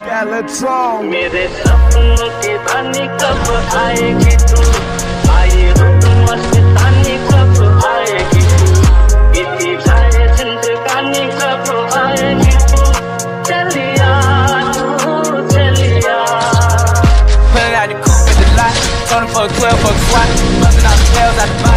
Galatron. मेरे सपनों की रानी कब आएगी तू आए रुत मस्तानी कब आएगी तू बीती जाए जिंदगानी कब आएगी तू चलिया तू चलिया Pulling out the coupe at the lot. Going for a 12 for a squat, Busting out the tails out the box.